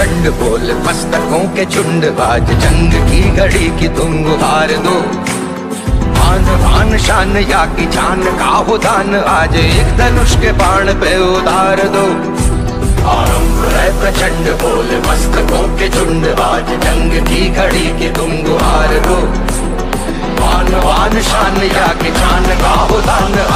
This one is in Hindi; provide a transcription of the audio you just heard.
प्रचंड बोल, मस्तकों के झुंड बाज, जंग की घड़ी की तुंग हार दो। आन आन शान, या की जान का हो दान आज एक धनुष के बाण पे उतार दो। आरंभ है प्रचंड बोल, मस्तकों के झुंड बाज, जंग की घड़ी की तुंग हार दो। आन आन शान, या की जान का हो दान आज